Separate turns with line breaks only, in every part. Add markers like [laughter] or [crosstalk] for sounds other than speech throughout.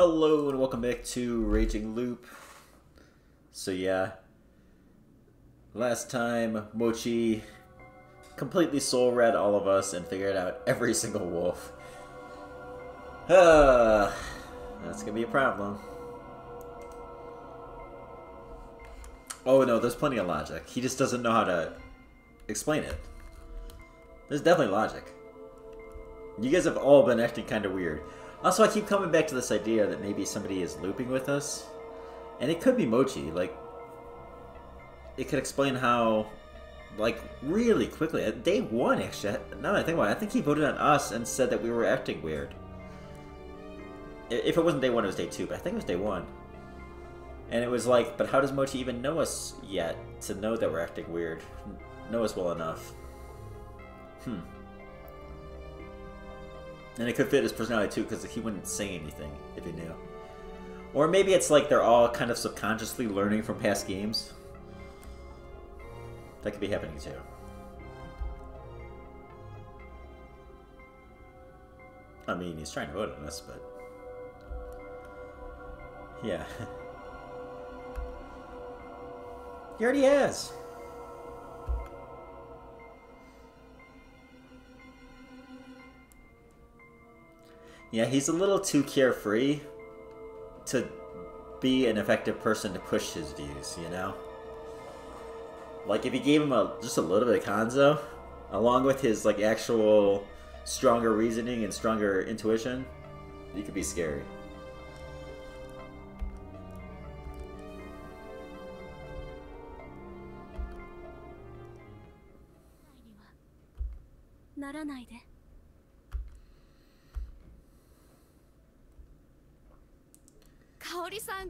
Hello and welcome back to Raging Loop. So yeah, last time Mochi completely soul read all of us and figured out every single wolf. Uh, [sighs] that's gonna be a problem. Oh no, there's plenty of logic. He just doesn't know how to explain it. There's definitely logic. You guys have all been acting kind of weird. Also, I keep coming back to this idea that maybe somebody is looping with us. And it could be Mochi. Like, it could explain how, like, really quickly, day one, actually, now that I think about it, I think he voted on us and said that we were acting weird. If it wasn't day one, it was day two, but I think it was day one. And it was like, but how does Mochi even know us yet to know that we're acting weird? Know us well enough. Hmm. And it could fit his personality too, because he wouldn't say anything if he knew. Or maybe it's like they're all kind of subconsciously learning from past games. That could be happening too. I mean, he's trying to vote on us, but... Yeah. [laughs] he already has. Yeah, he's a little too carefree to be an effective person to push his views, you know? Like, if you gave him a just a little bit of Kanzo, along with his, like, actual stronger reasoning and stronger intuition, he could be scary.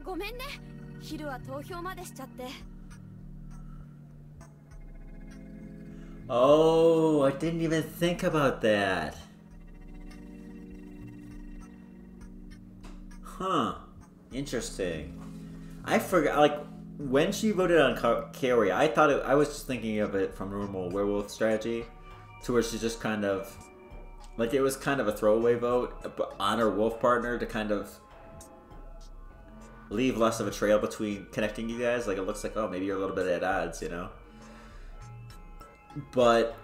んごめんね昼は投票までしちゃって
Oh, I didn't even think about that. Huh. Interesting. I forgot, like, when she voted on Kaori, I thought it, I was just thinking of it from normal werewolf strategy, to where she just kind of, like, it was kind of a throwaway vote on her wolf partner to kind of leave less of a trail between connecting you guys. Like it looks like, oh, maybe you're a little bit at odds, you know. But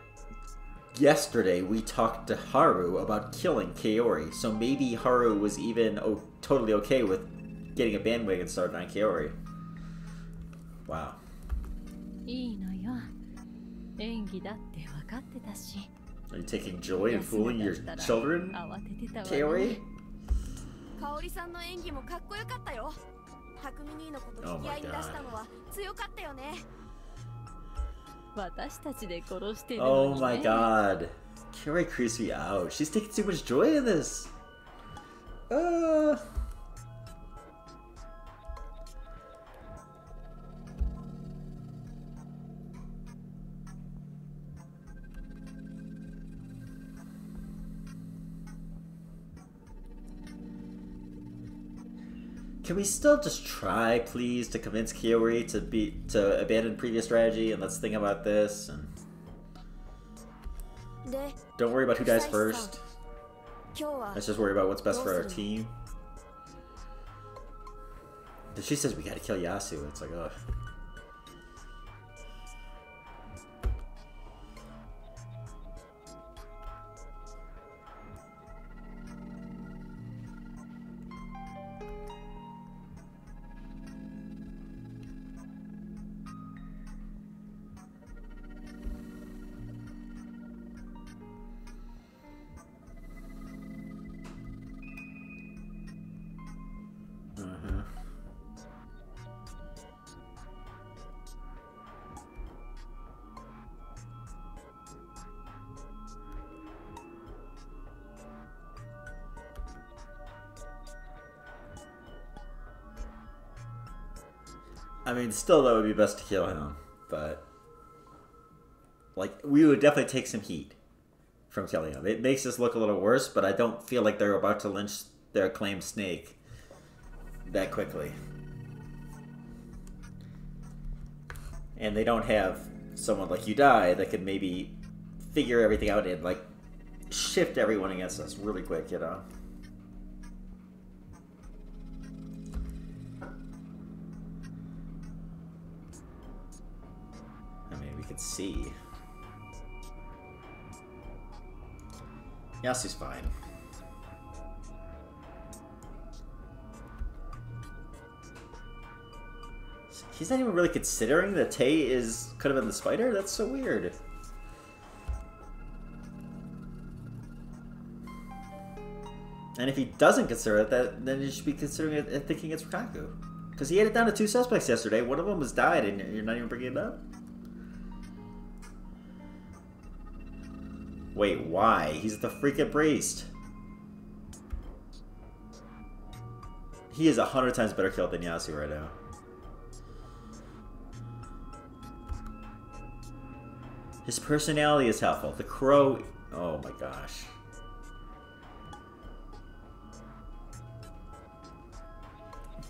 yesterday we talked to Haru about killing Kaori, so maybe Haru was even oh, totally okay with getting a bandwagon started on Kaori. Wow. Are you taking joy in fooling your children, Kaori?
匠兄のこと引き合いに出したのは強かったよね私たちで殺してるのに、ね、
Oh my god Carrie creeps me out She's taking too much joy in this uh... we still just try, please, to convince Kaori to be to abandon previous strategy and let's think about this and don't worry about who dies first. Let's just worry about what's best for our team. She says we gotta kill Yasu. It's like, ugh. I mean, still, that would be best to kill him, but like we would definitely take some heat from killing him. It makes us look a little worse, but I don't feel like they're about to lynch their acclaimed snake that quickly. And they don't have someone like Yudai that could maybe figure everything out and like shift everyone against us really quick, you know. See. Yasu's fine. He's not even really considering that Tay is could have been the spider? That's so weird. And if he doesn't consider it, that then he should be considering it and thinking it's Kaku. Because he had it down to two suspects yesterday. One of them was died, and you're not even bringing it up? Wait, why? He's the freaking priest. He is a hundred times better killed than Yasu right now. His personality is helpful. The crow... Oh my gosh.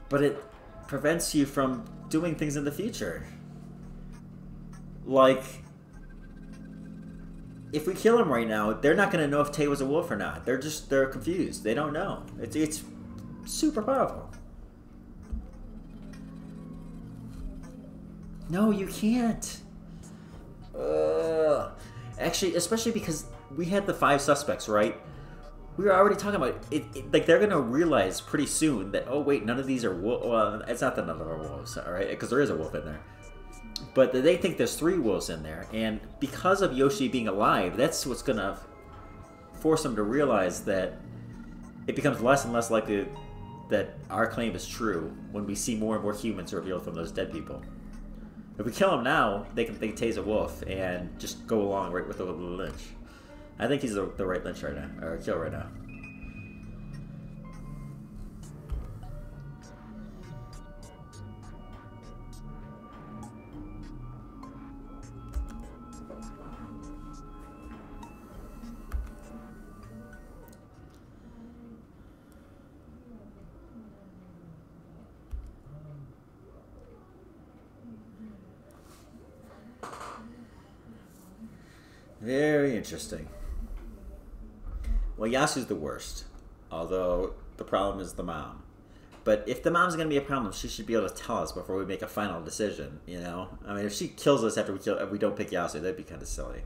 But it prevents you from doing things in the future. Like, if we kill him right now, they're not going to know if Tay was a wolf or not. They're just, they're confused. They don't know. It's, it's super powerful. No, you can't. Ugh. Actually, especially because we had the five suspects, right? We were already talking about it, it like they're gonna realize pretty soon that oh wait, none of these are wolves. Well, it's not that none of them are wolves, all right? Because there is a wolf in there, but they think there's three wolves in there, and because of Yoshi being alive, that's what's gonna force them to realize that it becomes less and less likely that our claim is true when we see more and more humans revealed from those dead people. If we kill him now, they can think Tay's a wolf and just go along right with the Lynch. I think he's the, the right Lynch right now, or kill right now. Very interesting. Well, Yasu's the worst, although the problem is the mom. But if the mom's going to be a problem, she should be able to tell us before we make a final decision. You know, I mean, if she kills us after we kill, if we don't pick Yasu, that'd be kind of silly.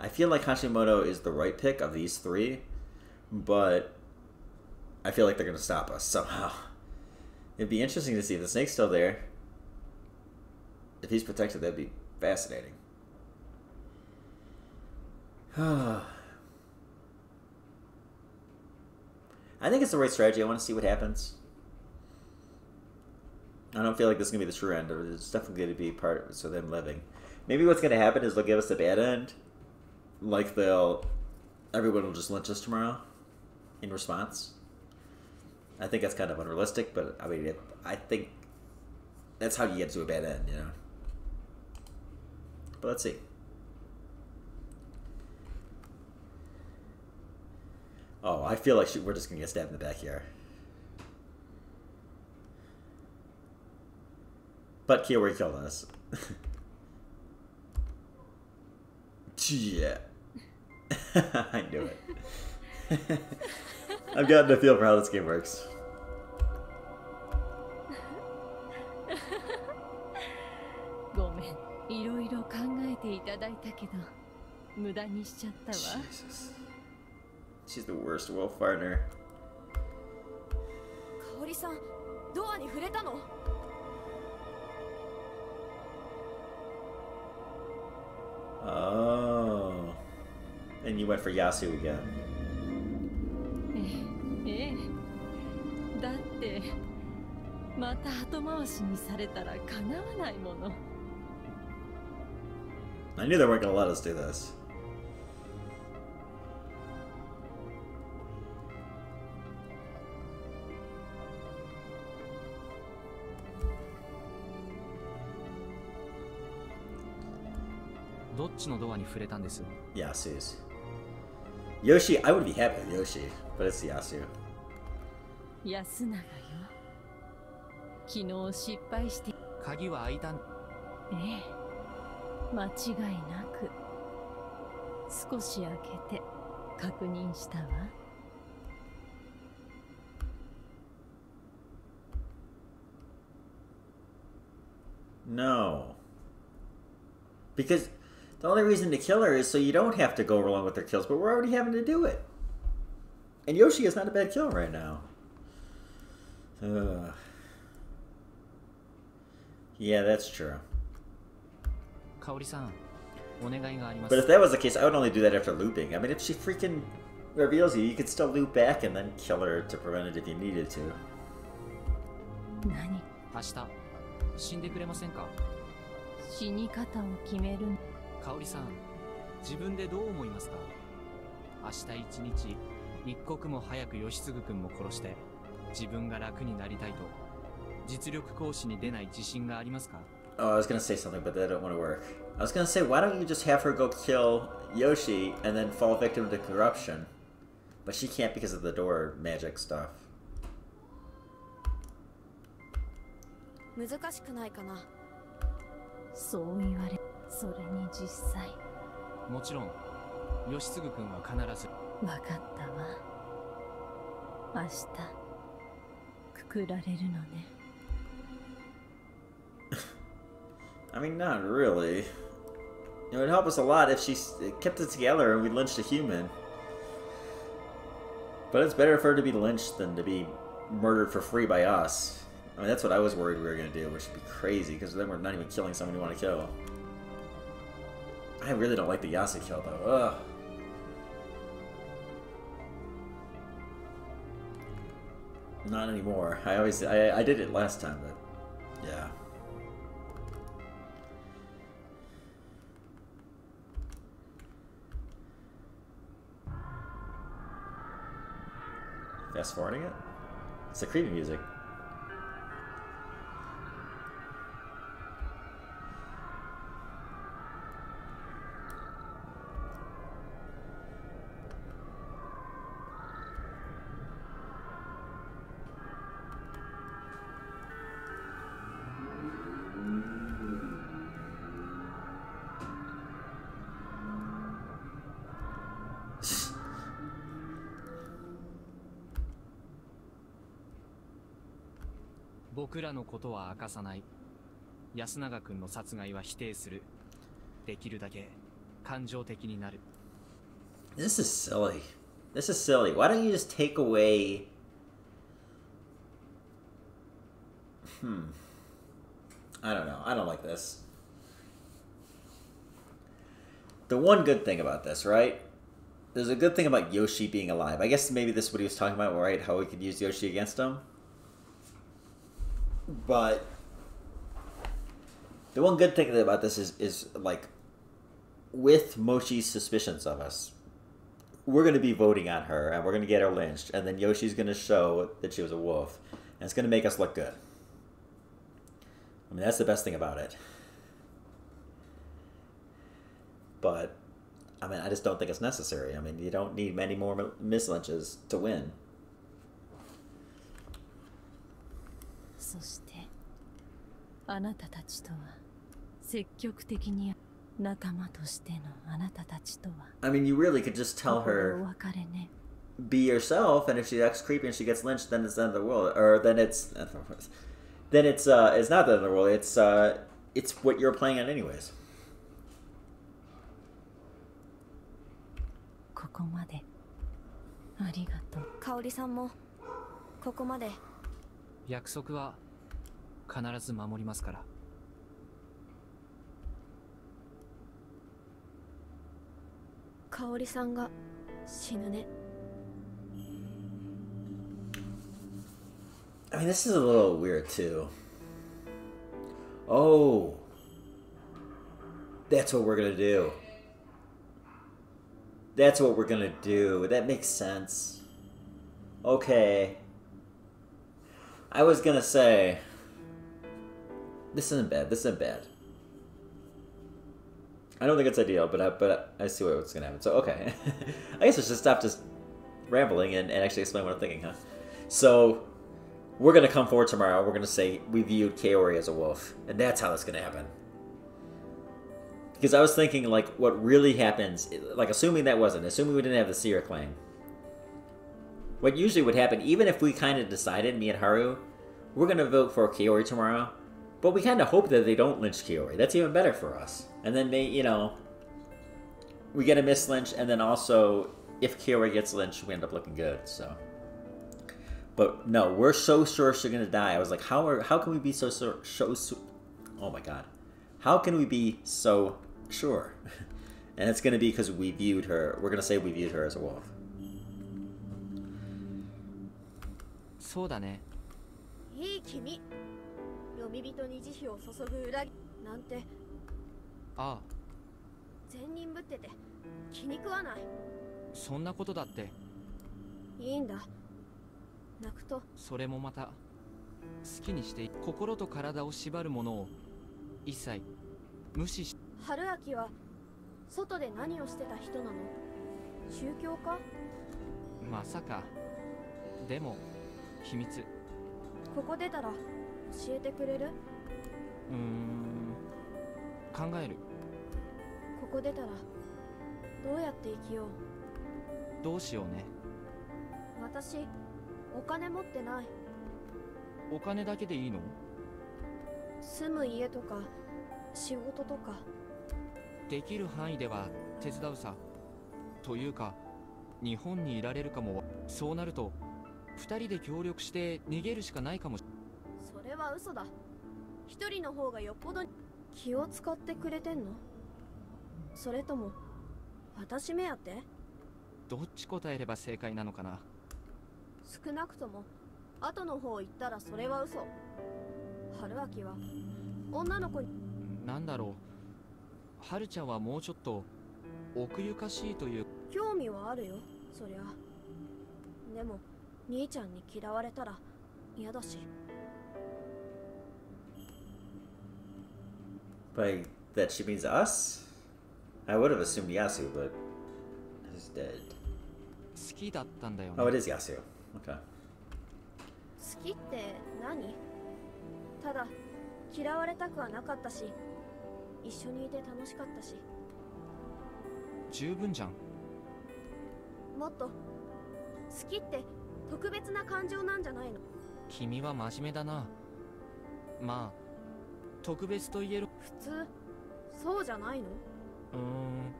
I feel like Hashimoto is the right pick of these three, but I feel like they're going to stop us somehow. [laughs] It'd be interesting to see if the snake's still there. If he's protected, that'd be fascinating. [sighs] I think it's the right strategy. I want to see what happens. I don't feel like this is going to be the true end. It's definitely going to be part of so them living. Maybe what's going to happen is they'll give us the bad end. Like they'll... Everyone will just lynch us tomorrow in response. I think that's kind of unrealistic, but I mean, it, I think that's how you get to a bad end, you know. But let's see. Oh, I feel like we're just gonna get stabbed in the back here. But Kaori killed us. [laughs] yeah. [laughs] I knew it. [laughs] I've gotten a feel for how this game works. [laughs] She's the worst wolf partner.
香織さんドアに触れたの
Oh. And you went for Yasu again.
回しにされたらかなわないもの
I knew they weren't gonna let us do this. Yasu's. Yoshi, I would be happy with Yoshi, but it's Yasu.
安永よ 昨日失敗して
鍵は開いたん
ええ間違いなく少し開けて確認したわ
No. Because the only reason to kill her is so you don't have to go along with their kills, but we're already having to do it. And Yoshi is not a bad kill right now. Ugh. Yeah, that's true.
香織さんお願いがありま
But
す
if that was the case, I would only do that after looping. I mean, if she freaking reveals you, you could still loop back and then kill her to prevent it if you needed to.
何
明日死んでくれませんか
死に方を決める
香織さん自分でどう思いますか明日一日一刻も早く義継君も殺して自分が楽になりたいと 実力行使に出ない自信がありますか
Oh, I was gonna say something, but that don't want to work. I was gonna say, why don't you just have her go kill Yoshi and then fall victim to corruption? But she can't because of the door magic stuff.
難しくないかな
そう言われそれに実際
もちろん義継君は必ず
分かったわ明日くくられるのね
I mean, not really. It would help us a lot if she kept it together and we lynched a human. But it's better for her to be lynched than to be murdered for free by us. I mean, that's what I was worried we were going to do, which would be crazy, because then we're not even killing someone we want to kill. I really don't like the Yasu kill, though. Ugh. Not anymore. I always I, I did it last time, but yeah. Fast forwarding it? It's the creepy music.「
のことは明かさない」「安永君の殺害は否定する」「できるだけ感情的になる」
This is silly. This is silly. Why don't you just take away. Hmm. I don't know. I don't like this. The one good thing about this, right? There's a good thing about Yoshi being alive. I guess maybe this is what he was talking about, right? How we could use Yoshi against him. But the one good thing about this is is like with Mochi's suspicions of us, we're going to be voting on her and we're going to get her lynched and then Yoshi's going to show that she was a wolf and it's going to make us look good. I mean, that's the best thing about it. But I mean, I just don't think it's necessary. I mean, you don't need many more mi- miss lynches to win.
そしてあなたたちとは積極的に仲間としてのあなたたちとは
I mean, you really could just tell
お
her
別れね
be yourself, and if she acts creepy and she gets lynched, then it's the end of the world, or then it's then it's uh it's not the end of the world. It's uh it's what you're playing on anyways.
ここまでありがとう
香織さんもここまで
約束は必ず守りますから
香織さんが死ぬね
I mean, this is a little weird too. Oh, that's what we're gonna do. That's what we're gonna do. That makes sense. Okay. I was gonna say. This isn't bad. This isn't bad. I don't think it's ideal, but I, but I see what's gonna happen. So okay, [laughs] I guess I should stop just rambling and, and actually explain what I'm thinking, huh? So we're gonna come forward tomorrow. We're gonna say we viewed Kaori as a wolf, and that's how that's gonna happen. Because I was thinking, like, what really happens, like, assuming that wasn't, assuming we didn't have the Seer claim. What usually would happen, even if we kind of decided, me and Haru, we're gonna vote for Kaori tomorrow, But we kind of hope that they don't lynch Kaori. That's even better for us. And then they, you know, we get a miss lynch, and then also if Kaori gets lynched, we end up looking good. So, but no, we're so sure she's gonna die. I was like, how are how can we be so so so? oh my god, how can we be so sure? [laughs] and it's gonna be because we viewed her. We're gonna say we viewed her as a wolf.
そうだね。
いい君読み人に慈悲を注ぐ裏切なんて。
ああ。
善人ぶってて気に食わない。
そんなことだって。
いいんだ。泣くと。
それもまた好きにして心と体を縛るものを一切無視し
春秋は外で何をしてた人なの？宗教家？
まさか。でも秘密。
ここ出たら教えてくれる？
うーん考える。
ここ出たらどうやって生きよう？
どうしようね。
私お金持ってない。
お金だけでいいの？
住む家とか仕事とか。
できる範囲では手伝うさ。というか日本にいられるかも。そうなると二人で協力して逃げるしかないかもし
それは嘘だ。一人の方がよっぽど気を使ってくれてんの？それとも私目当て？
どっち答えれば正解なのかな？
少なくとも後の方行ったらそれは嘘。春秋は女の子に
なんだろう。はるちゃんはもうちょっと奥ゆかしいという。
興味はあるよそりゃ。でも兄ちゃんに嫌われたら嫌だし
By that she means us? I would have assumed Yasu, but he's dead.
好きだったんだよね
Oh, it is Yasu. Okay.
好きって何？ただ嫌われたくはなかったし一緒にいて楽しかったし
十分じゃん
もっと好きって特別な感情なんじゃないの？
君は真面目だな。まあ特別と言える。
普通？そうじゃないの？
うーん。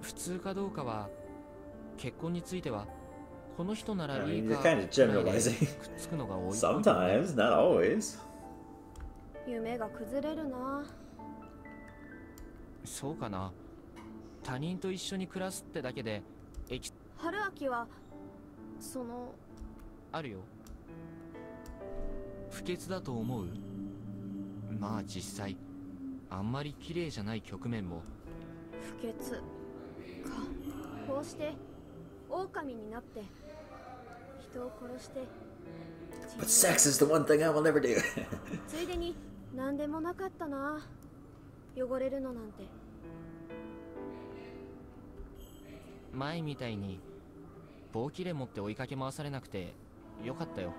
普通かどうかは結婚についてはこの人な
I
らいい
mean,
か
kind of
くっ.つくのが多い。
Sometimes, not always.
夢が崩れるな。
そうかな。他人と一緒に暮らすってだけで
春秋はその
あるよ。不潔だと思う？まあ実際あんまり綺麗じゃない局面も。
不潔か。こうして狼になって人を殺して
But sex is the one thing I will never do. [laughs]
ついでに何でもなかったな。汚れるのなんて。
前みたいに棒切れ持って追いかけ回されなくてよかったよ。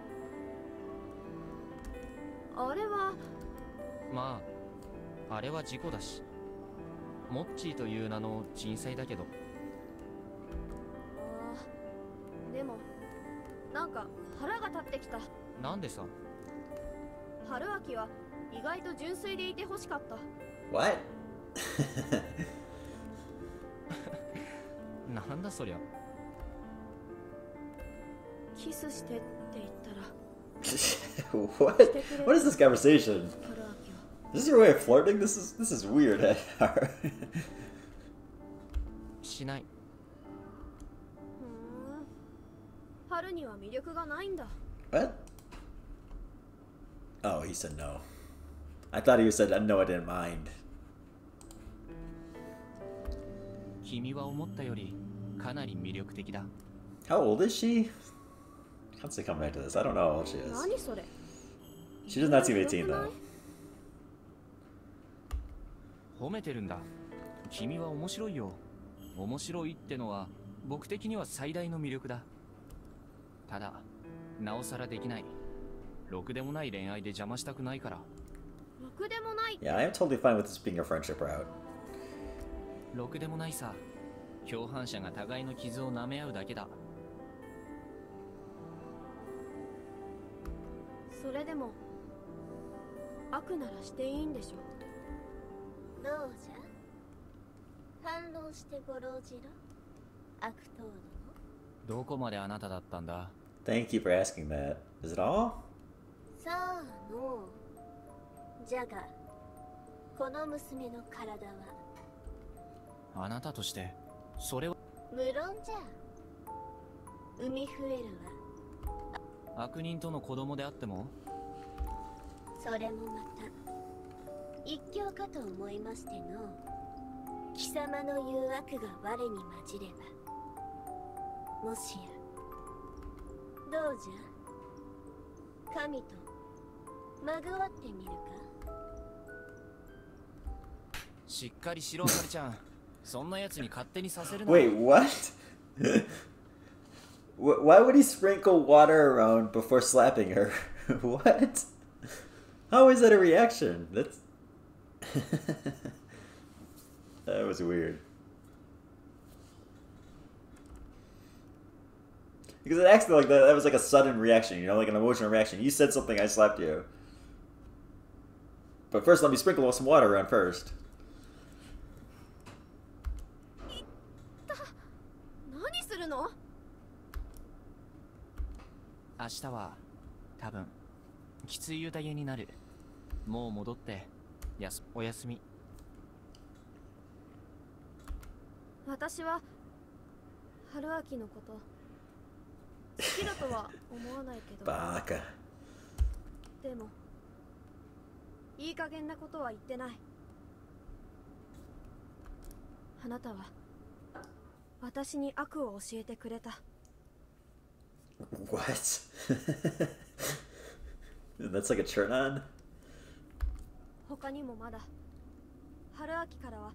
あれは？
まああれは事故だしモッチーという名の人災だけど。
あーでもなんか腹が立ってきた。
なんでさ？
春秋は意外と純粋でいてほしかった。
What? [laughs]
なんだそりゃ
キスしてって言ったら [laughs]
what?
してくれ
What is this conversation?
春秋は
Is this your way of flirting? This is this is weird. [laughs]
しない
ふーん春には魅力がないんだ
what? Oh, he said no. I thought he said no. I didn't mind.
君は思ったよりかなり魅力的だ
How old is she? Constantly come back to this. I don't know how old she is.
何それ
She does not seem 18 though.
褒めてるんだ君は面白いよ面白いってのは僕的には最大の魅力だただなおさらできないろくでもない恋愛で邪魔したくないから
ろくでもない
Yeah, I am totally fine with this being a friendship route.
ろくでもないさ共犯者が互いの傷を舐め合うだけだ
それでも悪ならしていいんでしょ？
どうじゃ？反論してごろうじろ？悪党ど
どこまであなただったんだ
？Thank you for asking that. Is it all?
もさあのう。じゃがこの娘の体は？
あなたとしてそれは
無論じゃ。海増える
悪人との子供であっても？
わそれもまた一興かと思いましての。貴様の言う悪が我に混じればもしやどうじゃ？神とまぐわってみるか？
しっかりしろカルちゃん。そんな奴に勝手にさせるな
Wait, what? [laughs] Wh- Why would he sprinkle water around before slapping her? [laughs] what? How is that a reaction? That's. [laughs] that was weird. Because it acted like that, that was like a sudden reaction, you know, like an emotional reaction. You said something, I slapped you. But first, let me sprinkle some water around first.
明日は多分きつい宴になる。もう戻ってやすおやすみ。
私は春秋のこと好きだとは思わないけど。
Baka.
でもいい加減なことは言ってない。あなたは私に悪を教えてくれた
What? [laughs] That's like a turn on?
他にもまだ春秋からは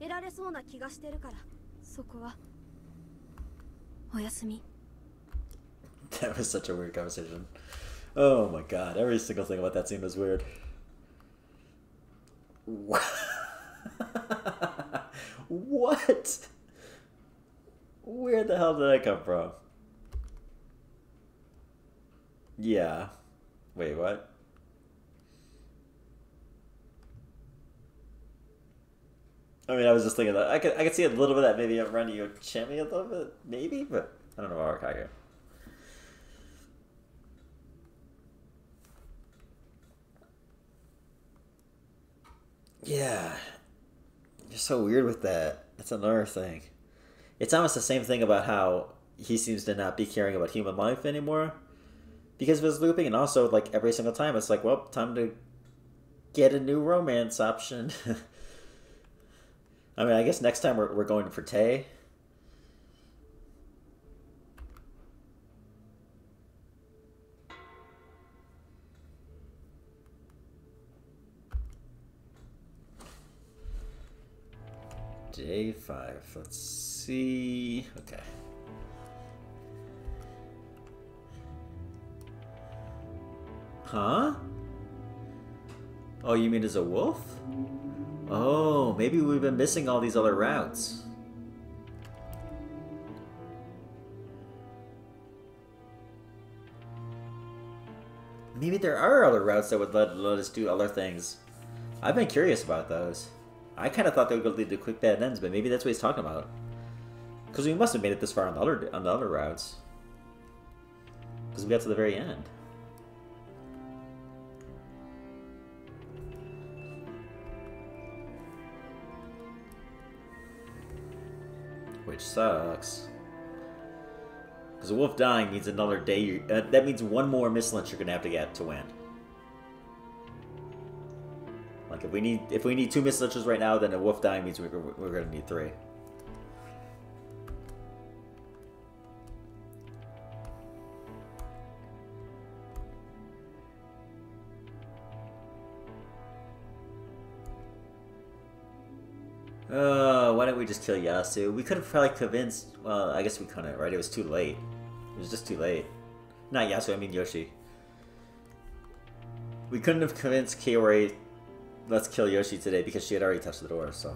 得られそうな気がしてるからそこはおやすみ [laughs]
That was such a weird conversation. Oh my god, every single thing about that scene was weird. Wha- [laughs] what? Where the hell did that come from? Yeah. Wait, what? I mean, I was just thinking that I could I could see a little bit of that maybe around you Chami a little bit, maybe, but I don't know about Arakaga. Yeah. You're so weird with that. That's another thing. It's almost the same thing about how he seems to not be caring about human life anymore because of his looping, and also like every single time it's like, well, time to get a new romance option. [laughs] I mean, I guess next time we're, we're going for Tay. Day five. Let's see. Okay. Huh? Oh, you mean as a wolf? Oh, maybe we've been missing all these other routes. Maybe there are other routes that would let, let us do other things. I've been curious about those. I kind of thought they would lead to quick bad ends, but maybe that's what he's talking about. Because we must have made it this far on the other on the other routes. Because we got to the very end. Sucks. Because a wolf dying means another day. Uh, that means one more mislynch you're gonna have to get to win. Like if we need if we need two mislynches right now, then a wolf dying means we're, we're gonna need three. We just kill Yasu? We could have probably convinced. Well, I guess we couldn't, right? It was too late. It was just too late. Not Yasu, I mean Yoshi. We couldn't have convinced Kaori, let's kill Yoshi today because she had already touched the door, so.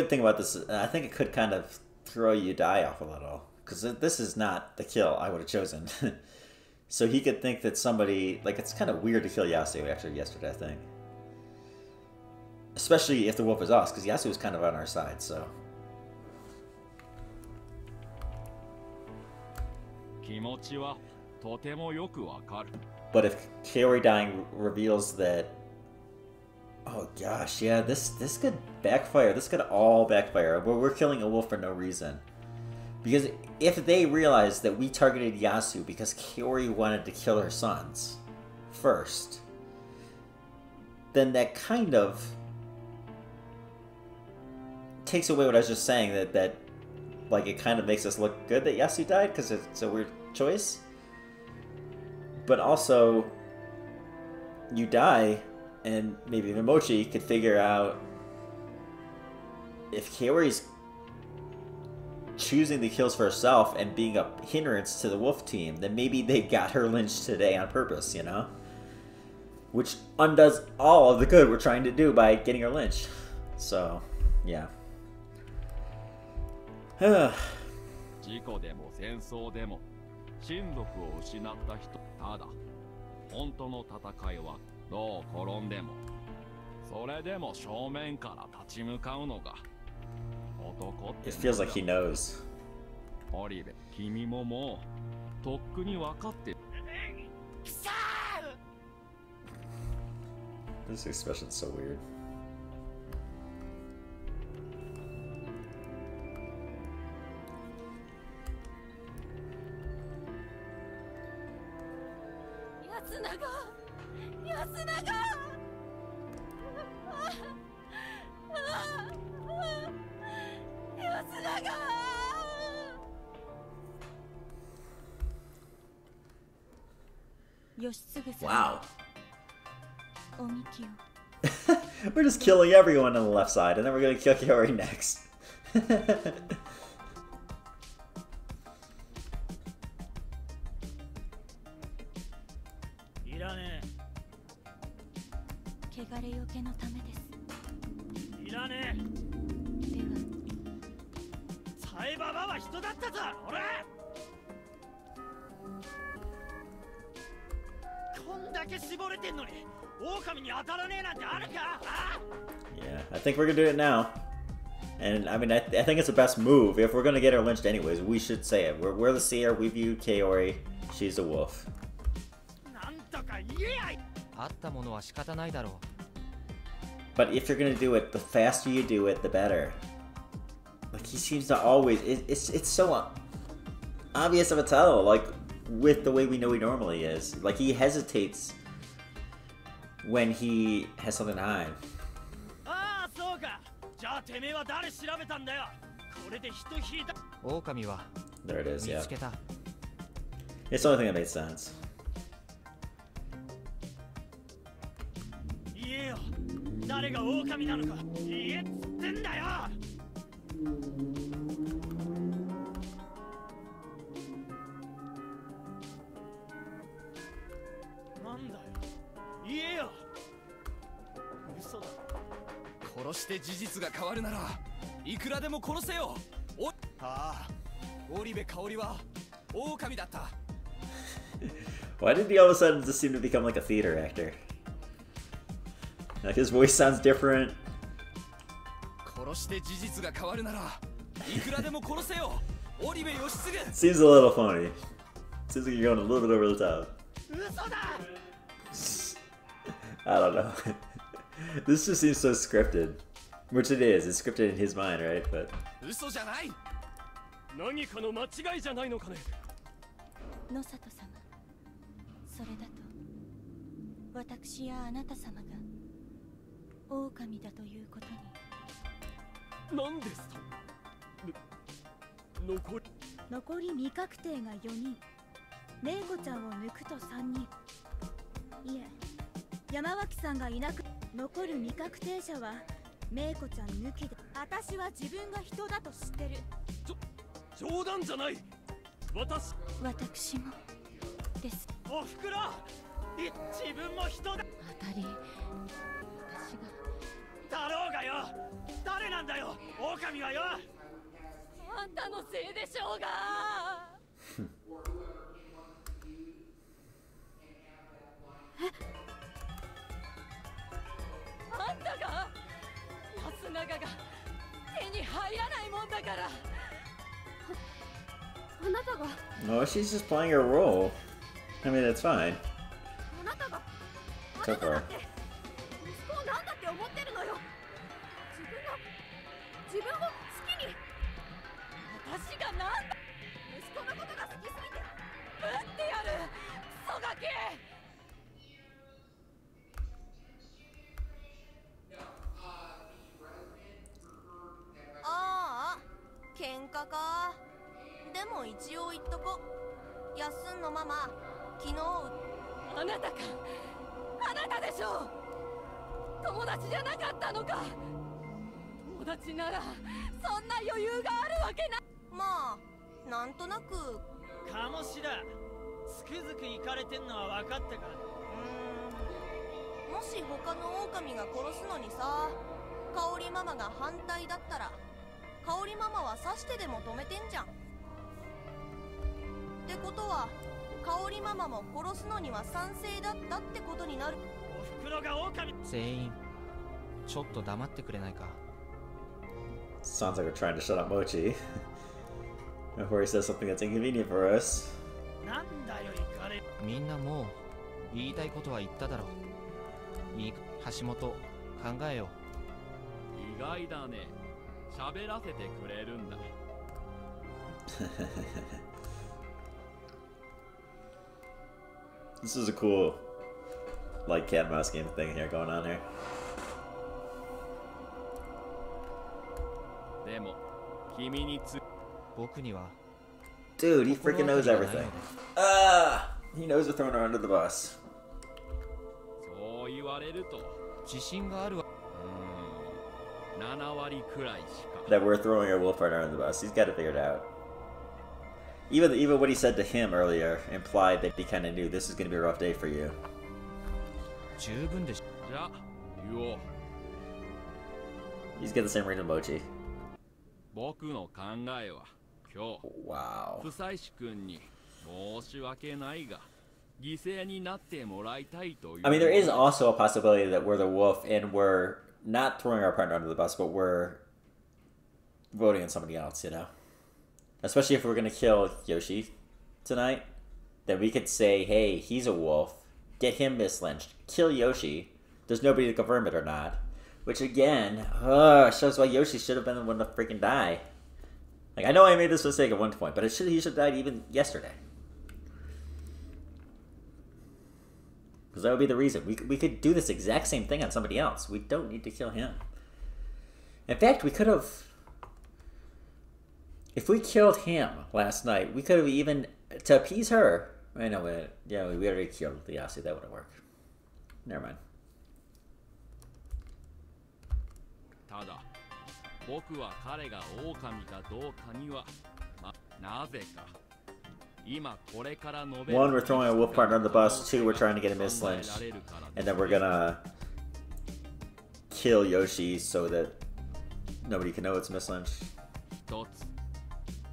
good thing about this, I think it could kind of throw Yudai off a little because this is not the kill I would have chosen. [laughs] so he could think that somebody like it's kind of weird to kill Yasu after yesterday. I think, especially if the wolf is us, because Yasu was kind of on our side. So. But if Kaori dying reveals that Oh gosh, yeah, this this could backfire. This could all backfire. We're, we're killing a wolf for no reason. Because if they realize that we targeted Yasu because Kaori wanted to kill her sons first, then that kind of takes away what I was just saying that that like it kind of makes us look good that Yasu died because it's a weird choice. But also, Yudai, and maybe Mimochi could figure out if Kaori's choosing the kills for herself and being a hindrance to the wolf team, then maybe they got her lynched today on purpose, you know? Which undoes all of the good we're trying to do by getting her lynched. So, yeah. [sighs]
事故でも戦争でも親族を失った人ただ本当の戦いは どう転んでもそれでも正面から立ち向かうのが男って
It feels like he knows
オリベ君ももうとっくに分かってる
This expression's so weird.
Yasunaga!
Wow. [laughs] we're just killing everyone on the left side, and then we're gonna kill Kaori next. [laughs]
れよけのためです
えいらね
では
えサイババは人だったぞ俺こんだけ絞れてんのに狼に当たらねえなんてあるかあ
yeah, I think we're gonna do it now. And I mean, I, I think it's the best move. If we're gonna get her lynched anyways, we should say it. We're, we're the seer, we view Kaori, she's a wolf.
なんとか言えやい
あったものは仕方ないだろう
But if you're gonna do it, the faster you do it, the better. Like he seems to always. It, it's it's so obvious of a tell. Like with the way we know he normally is. Like he hesitates when he has something to hide.
ああそうかじゃあてめえは誰調べたんだよこれで人引いた
狼は
There it is.
見
Yeah,
つけた
it's the only thing that made sense.
誰が狼なのか言えっつってんだよ！なんだよ。言えよ。嘘だ。
殺して事実が変わるならいくらでも殺せよ！おああ織部香織は狼だった。
Why did he all of a sudden just seem to become like a theater actor? Like his voice sounds different. [laughs]
殺して事実が変わるならいくらでも殺せよ織部義継
Seems a little funny. Seems like you're going a little bit over the top. [laughs]
嘘だ
I don't know. [laughs] this just seems so scripted. Which it is. It's scripted in his mind, right? But
嘘じゃない
何かの間違いじゃないのかね
野里様それだと私やあなた様が 狼だということに。
何ですと？残り。
残り未確定が4人。玲子ちゃんを抜くと3人。いえ山脇さんがいなく残る未確定者はメイコちゃん抜きで私は自分が人だと知ってる。
冗談じゃない。私。
私もです。
おふくろ。い自分も人だ。
当たり
だろうがよ。誰なんだよ。狼はよ。
あんたのせいでしょうが。あんたが安永が手に入らないもんだから。
あなたが
？No, she's just playing her role. I mean, it's fine.
あなたが？あ
So
なただ
far.
自分を好きに
私がなんだ
息子のことが好きすぎて
ぶってやるクソガキ
ああ喧嘩か。でも一応言っとこ。やっすんのママ昨日
あなたか。あなたでしょう。友達じゃなかったのか。友達ならそんな余裕があるわけない。
まあなんとなく。う
鴨志だつくづく行かれてんのは分かったか。ら
ーん。もし他の狼が殺すのにさ香織ママが反対だったら香織ママは刺してでも止めてんじゃん。ってことは香織ママも殺すのには賛成だったってことになる。
おふくろが狼。
全員ちょっと黙ってくれないか
Sounds like we're trying to shut up Mochi. [laughs] Before he says something that's inconvenient for us.
なんだよ行かれ
みんなもう言いたいことは言っただろういい橋本考えよ
意外だね喋らせてくれるんだ [laughs]
This is a cool, like, cat and mouse game thing here going on here. Dude, he freaking knows everything. Ah! He knows we're throwing her under the bus. That we're throwing our wolf Wolfhard under the bus. He's got to figure it out. Even even what he said to him earlier implied that he kind of knew this is going to be a rough day for you. He's got the same reading emoji.
僕の考えは今日
Wow.
不妻子君に申し訳ないが犠牲になってもらいたいという
I mean, there is also a possibility that we're the wolf and we're not throwing our partner under the bus, but we're voting on somebody else, you know? Especially if we're going to kill Yoshi tonight, then we could say, hey, he's a wolf, get him mislynched, kill Yoshi. There's nobody to confirm it or not. Which again, uh, shows why Yoshi should have been the one to freaking die. Like, I know I made this mistake at one point, but it should he should have died even yesterday. Because that would be the reason. We, we could do this exact same thing on somebody else. We don't need to kill him. In fact, we could have. If we killed him last night, we could have even. To appease her. I know, yeah, we already killed the Yasi. That wouldn't work. Never mind.
ただ僕は彼が狼かどうかにはまなぜか今これから述べる
One, we're throwing a wolf partner on the bus. Two, we're trying to get him
考え
mislynched.
られるから
And then we're gonna kill Yoshi so that nobody can know it's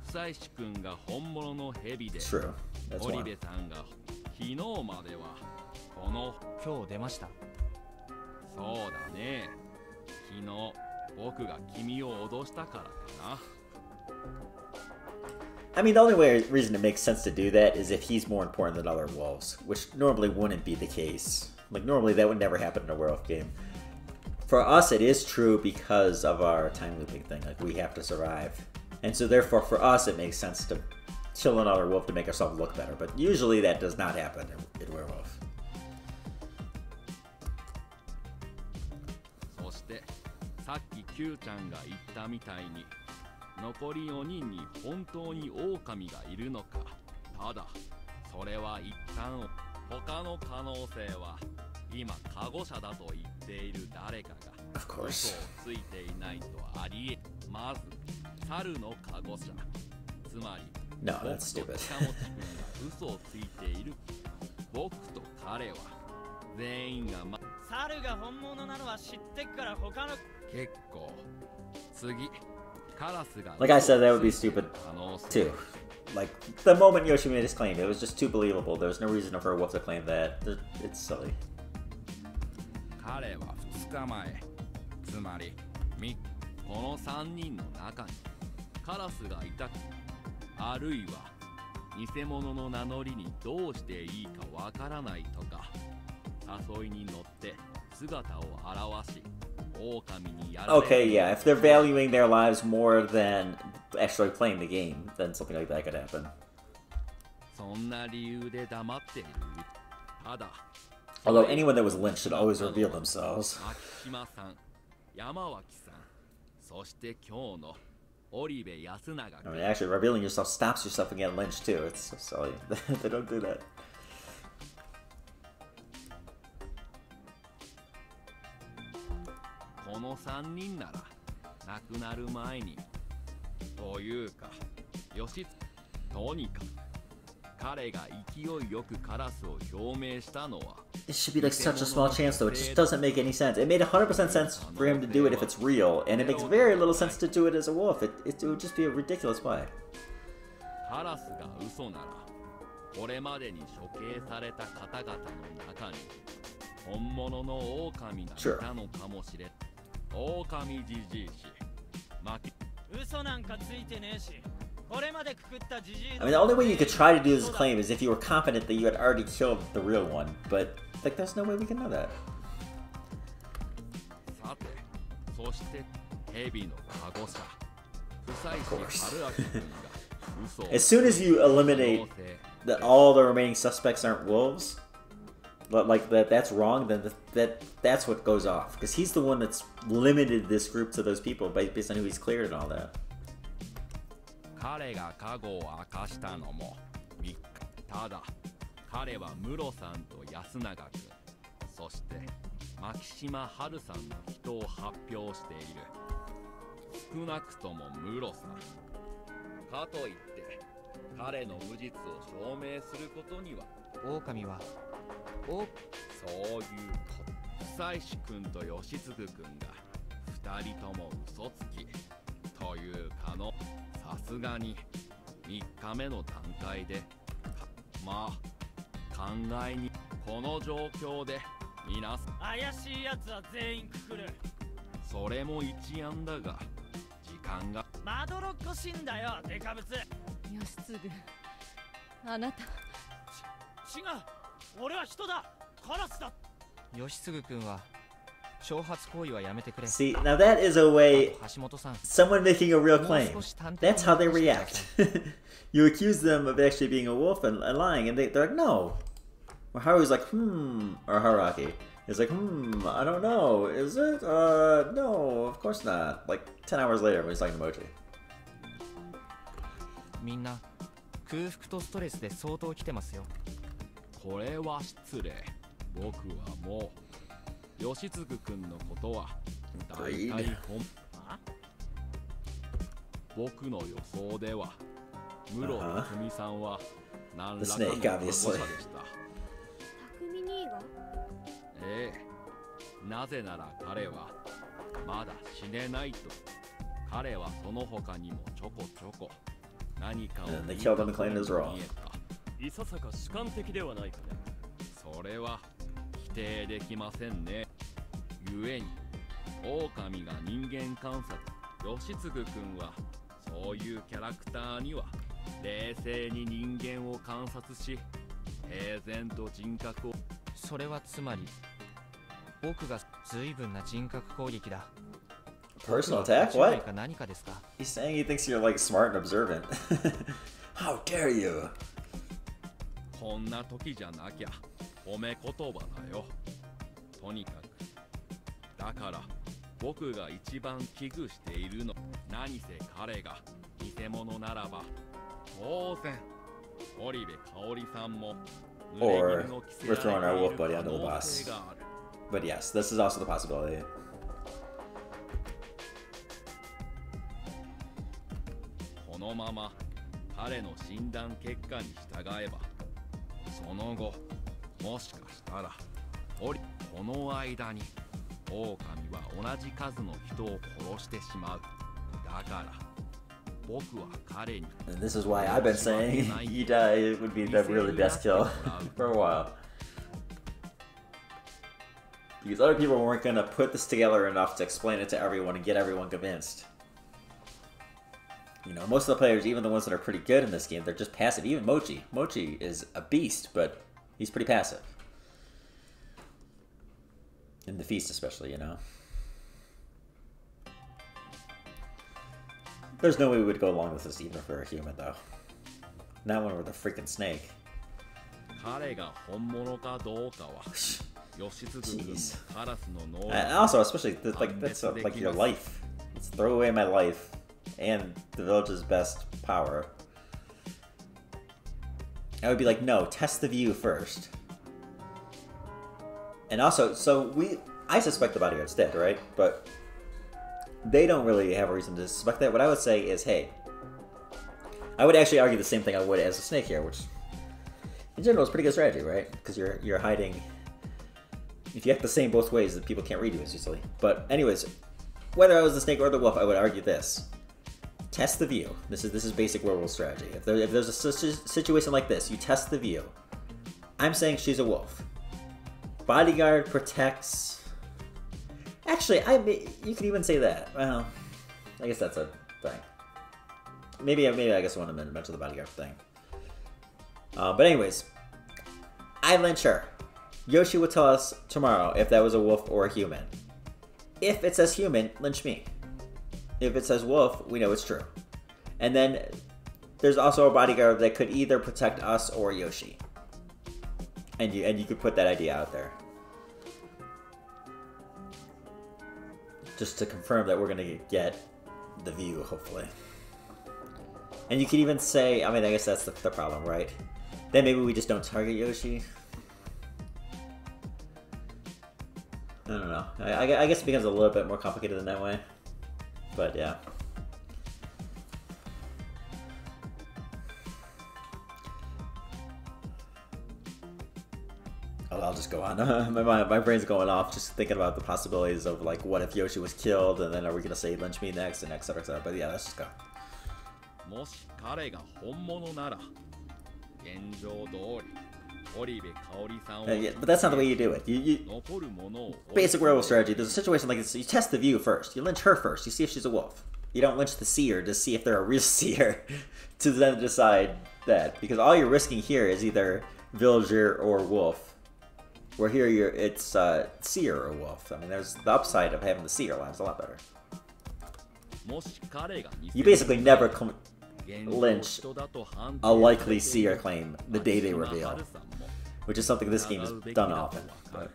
不妻子君が本物の蛇で
True. That's
織
one.
部さんが昨日まではこの
今日出ました
そうだね昨日 僕が君を脅したからかな
I mean, the only way reason it makes sense to do that is if he's more important than other wolves, which normally wouldn't be the case. Like normally that would never happen in a werewolf game. For us, it is true because of our time looping thing. Like we have to survive, and so therefore, for us, it makes sense to kill another wolf to make ourselves look better. But usually, that does not happen in, in werewolf.
Q ちゃんが言ったみたいに残り4人に本当に狼がいるのかただそれは一旦他の可能性は今カゴ車だと言っている誰かが嘘.をついていないとありえまず猿のカゴ車つまり
No,
僕
that's
と
stupid.
近持君が嘘をついている僕と彼は全員が、ま、
猿が本物なのは知ってっから他の
結構次カラスが
Like I said, that would be stupid Too. Like, the moment Yoshi made his claim, it was just too believable. There was no reason for Wolf to claim that. Th- It's silly.
彼は2日前つまりみこの3人の中にカラスがいたあるいは偽物の名乗りにどうしていいかわからないとか誘いに乗って姿を現し
Okay, yeah, if they're valuing their lives more than actually playing the game, then something like that could happen.
そんな理由で黙っているただ
Although anyone that was lynched should always reveal themselves.
牧島さん山脇さんそして今日の織部安永
I
君
mean, actually, revealing yourself stops yourself from getting lynched too. It's so silly. [laughs] they don't do that.
この3人なら亡くなる前にというか義経とにかく彼が勢いよくカラスを表明したのは
It should be like such a small chance, though. It just doesn't make any sense. It made 100% sense for him to do it if it's real, and it makes very little sense to do it as a wolf. It, it, it would just be a ridiculous way.
カラスが嘘ならこれまでに処刑された方々の中に本物の狼がいたのかもしれん狼じじいし巻き
嘘なんかついてねえしこれまでくくったじじい
I mean, the only way you could try to do this claim is if you were confident that you had already killed the real one, but, like, there's no way we can know that.
さてそして蛇のカゴ車不採
Of
し
course.
春明君が嘘を
As soon as you eliminate
可能性
that all the remaining suspects aren't wolves, but like that that's wrong, then th- that that's what goes off because he's the one that's limited this group to those people based on who he's cleared and all that.
彼がカゴを明かしたのも3日ただ彼はムロさんと安永君そして牧島春さんの人を発表している少なくともムロさんかといって彼の無実を証明することには
狼はお
そういうこと久石君と吉次君が2人とも嘘つきという可能さすがに3日目の段階でかまあ考えにこの状況で皆さん
怪しいやつは全員くくる。
それも一案だが時間が。
まどろっこしいんだよデカブツ。
義継あなた
See, now that is a way someone making a real claim. That's how they react. [laughs] you accuse them of actually being a wolf and, and lying, and they, they're like, no. Or Haru's like, hmm, or Haruaki is like, hmm, I don't know. Is it? Uh, no, of course not. Like, 10 hours later, when he's talking to Mochi.
みんな空腹とストレスで相当来てますよ。
これは失礼。僕はもう吉次君のことは大体本僕の予想では室
あは。
郁さんは何らかの保護者.でした。
匠兄が？
ええ。なぜなら彼はまだ死ねないと。彼はその他にもちょこちょこ何かを
claimed his role.
見えた
いささか主観的ではないかね
それは否定できませんね故に狼が人間観察義継君はそういうキャラクターには冷静に人間を観察し平然と人格を
それはつまり僕が随分な人格攻撃だ
Personal attack? What?
か何かですか
？He's saying he thinks you're like smart and observant. [laughs] How dare you?
こんな時じゃなきゃ褒め言葉だよとにかくだから僕が一番危惧しているの何せ彼が偽物ならば当然堀部香さんも
Or we're throwing our wolf buddy under the bus. But yes, this is also the possibility.
その後もしかしたらおりこの間に狼は同じ数の人を殺してしまうだから僕は彼に
And this is why I've been saying [laughs] you die would be the really best kill [laughs] for a while. Because other people weren't gonna put this together enough to explain it to everyone and get everyone convinced. You know, most of the players, even the ones that are pretty good in this game, they're just passive. Even Mochi. Mochi is a beast, but he's pretty passive. In the feast especially, you know. There's no way we would go along with this even if we a human, though. Not when we're the freaking snake. [laughs] Jeez. And also, especially, like, that's a, like your life. Let's throw away my life and the village's best power. I would be like, no, test the view first. And also, so we, I suspect the bodyguards dead, right? But they don't really have a reason to suspect that. What I would say is, hey, I would actually argue the same thing I would as a snake here, which in general is pretty good strategy, right? Because you're you're hiding. If you act the same both ways, then people can't read you as easily. But anyways, whether I was the snake or the wolf, I would argue this: test the view. This is this is basic werewolf strategy. If there if there's a situation like this, you test the view. I'm saying she's a wolf. Bodyguard protects. Actually, I may- you could even say that. Well, I guess that's a thing. Maybe maybe I guess I want to mention the bodyguard thing. Uh, but anyways, I lynch her. Yoshi will tell us tomorrow if that was a wolf or a human. If it says human, lynch me. If it says wolf, we know it's true. And then there's also a bodyguard that could either protect us or Yoshi. And you and you could put that idea out there. Just to confirm that we're gonna get the view, hopefully. And you could even say, I mean, I guess that's the, the problem, right? Then maybe we just don't target Yoshi. I don't know. I, I, guess it becomes a little bit more complicated than that way. But yeah. Oh, I'll just go on. [laughs] my, my, my brain's going off just thinking about the possibilities of like, what if Yoshi was killed, and then are we gonna say lynch me next, and et cetera, et cetera. But yeah, let's just go.
もし彼が本物なら現状通り堀部香織さんを
uh, yeah, but that's not the way you do it. You, you basic werewolf strategy. There's a situation like this. You test the view first. You lynch her first. You see if she's a wolf. You don't lynch the seer to see if they're a real [laughs] seer, [laughs] to then decide that. Because all you're risking here is either villager or wolf. Where here you're it's uh, seer or wolf. I mean, there's the upside of having the seer lives a lot better. You basically never lynch a likely seer claim the day they reveal which is something this game has done often. But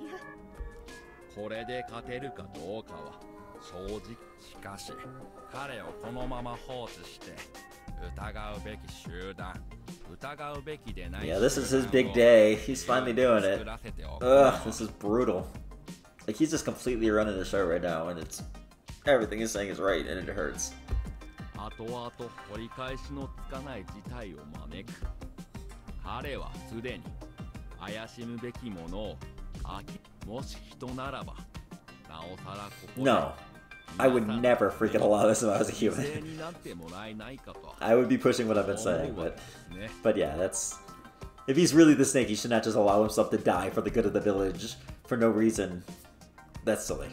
いや
これで勝てるかどうかは正直しかし彼をこのまま放置して疑うべき集団疑うべきでない
Yeah, this is his
集団
big
を
day. He's finally doing
作
it.
らせておく
Ugh, this is brutal. Like he's just completely running the show right now, and it's everything he's saying is right, and it hurts.
後々取り返しのつかない事態を招く彼はすでに怪しむべきものを飽きもし人ならばなおさらここで
No, I would never freaking allow this if I was a
犠
human.
牲になってもらえないかと
I would be pushing what I've been
思う
saying,
わけ
but
ですね
but yeah, that's if he's really the snake, he should not just allow himself to die for the good of the village for no reason. That's silly.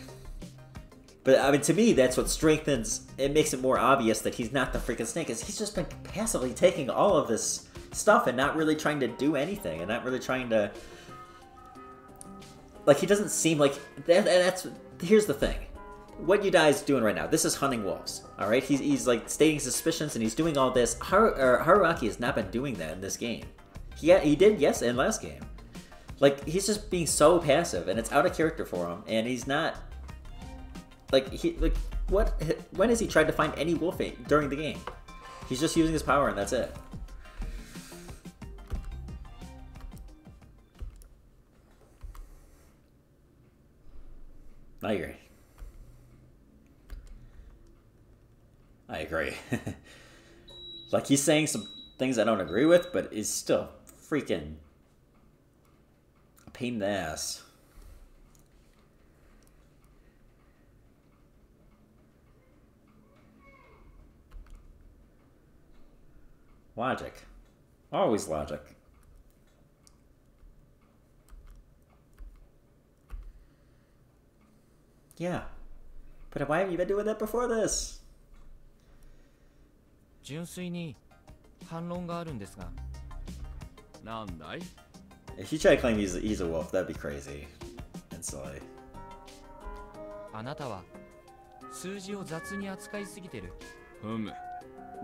But I mean, to me, that's what strengthens. It makes it more obvious that he's not the freaking snake. Is he's just been passively taking all of this stuff and not really trying to do anything, and not really trying to. Like he doesn't seem like that. That's here's the thing. What Yudai's doing right now, this is hunting wolves. All right, he's, he's like stating suspicions and he's doing all this. Haru, or er, Haruaki has not been doing that in this game. He he did yes in last game. Like he's just being so passive and it's out of character for him, and he's not like he like what when has he tried to find any wolf ate during the game? He's just using his power and that's it. I agree. I agree. [laughs] like he's saying some things I don't agree with, but is still freaking a pain in the ass. Logic. Always logic. Yeah. But why haven't you been doing that before this?
純粋に反論があるんですが
なんだい
If you try to claim he's, he's a wolf, that'd be crazy. And silly.
あなたは数字を雑に扱いすぎてる
ふむ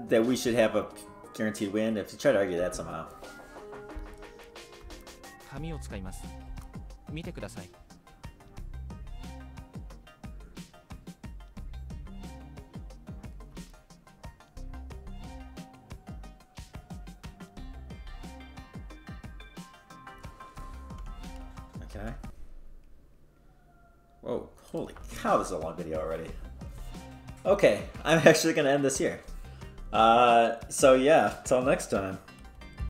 That we should have a guaranteed win. If you try to argue that somehow.
紙を使います見てください
Okay. Whoa, holy cow, this is a long video already. Okay, I'm [laughs] actually gonna end this here. Uh, so yeah, till next time.